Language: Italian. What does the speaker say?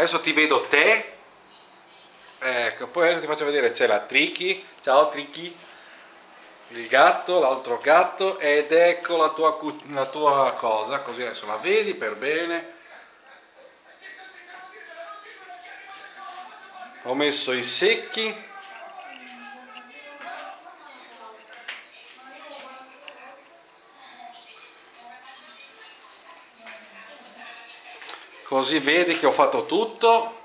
adesso ti vedo te. Ecco poi adesso ti faccio vedere c'è la Tricky. Ciao Tricky. Il gatto l'altro gatto ed ecco la tua, la tua cosa. Così adesso la vedi per bene. Ho messo i secchi così vedi che ho fatto tutto